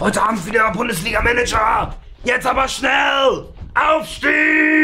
Heute Abend wieder Bundesliga-Manager. Jetzt aber schnell. Aufstieg!